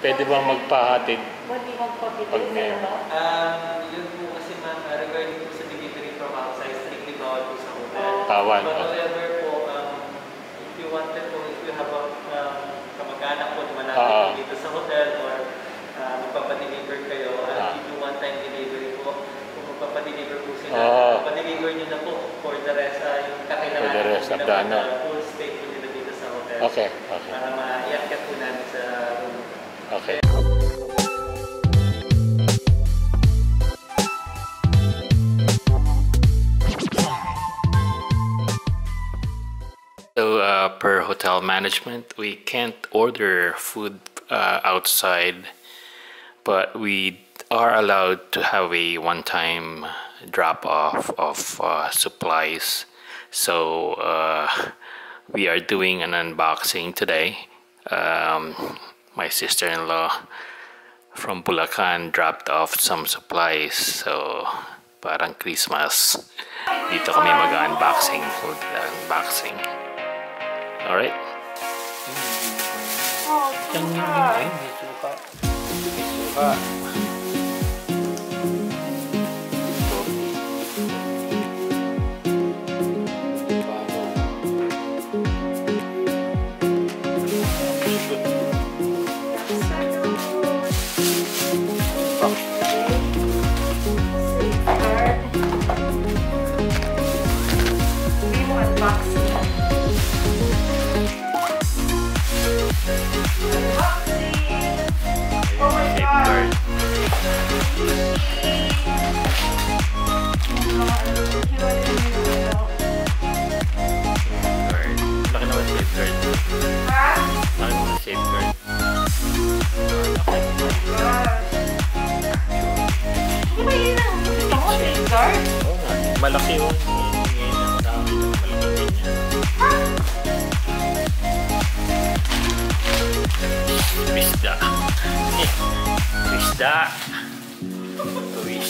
Pwede bang magpahatid? Pwede magpabili Pag may- ano? Um, yun po kasi ma'am, uh, regarding po sa delivery from outside, strictly bawal po sa hotel. Bawal. But oh. however po, um, if you wanted po, if you have a um, kamag-anak po na malapit po dito sa hotel or uh, magpapadeliver kayo, Ah. I'll give you one-time delivery po. Kung magpapadeliver po sila, Oo. papadeliver nyo na po for the rest, uh, yung kakailangan For the rest po of nila ano. na full stay po nila dito sa hotel. Okay, okay. Para maiakyat po. Okay. So, uh, per hotel management, we can't order food uh, outside, but we are allowed to have a one time drop off of uh, supplies. So, uh, we are doing an unboxing today. Um, my sister in law from Bulacan dropped off some supplies. So, parang Christmas. Dito kami mag-unboxing. Food unboxing. Alright? Oh, Yan yung suka. ay, may suka.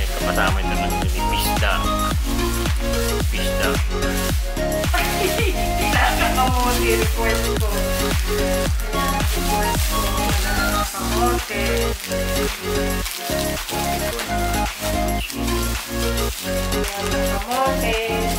Ito kasama ito ng pisda. Pisda. Kailangan ka mo i-request ko. Kailangan request ko na kamote. Kamote.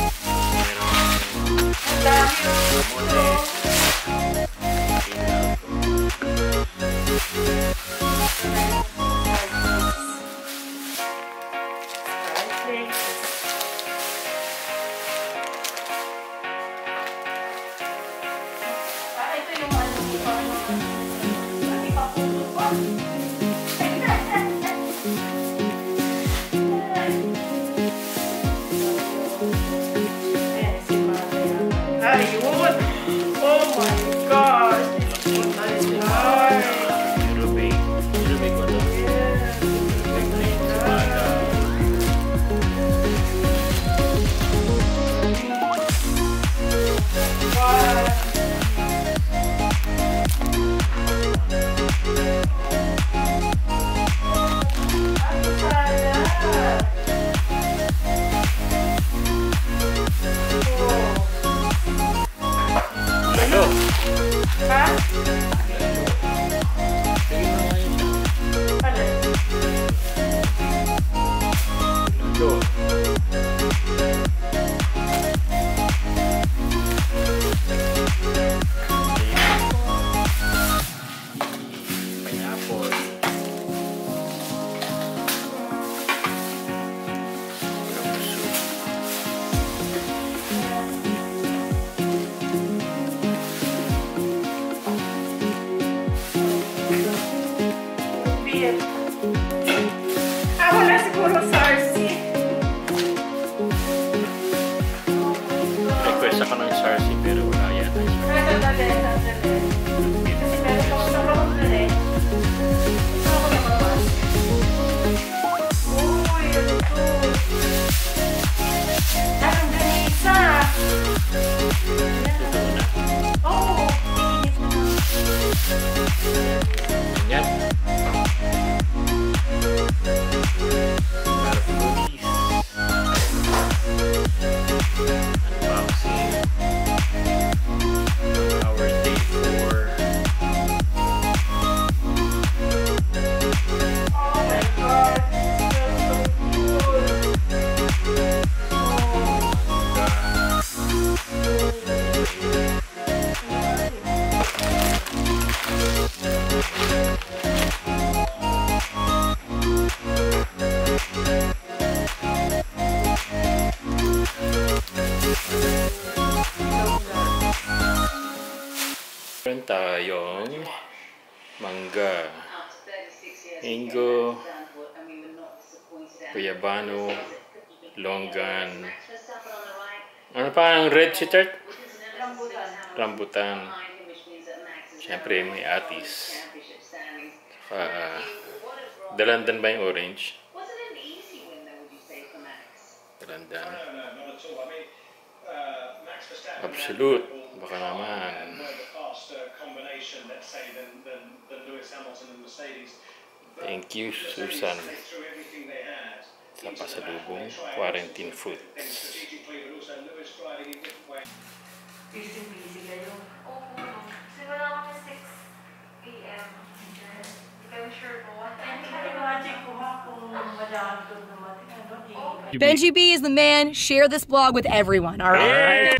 you want. one. Mangga. Ingo. Cuyabano. Longan. Ano pa ang red chitart? Rambutan. Siyempre, may atis. Saka, uh, dalandan ba yung orange? Dalandan. Absolute. Baka naman. let's say, than, than, than Lewis Hamilton and Mercedes. But Thank you, Susan. Sa pasalubong quarantine fruits. Benji B is the man. Share this blog with everyone, alright?